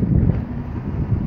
何?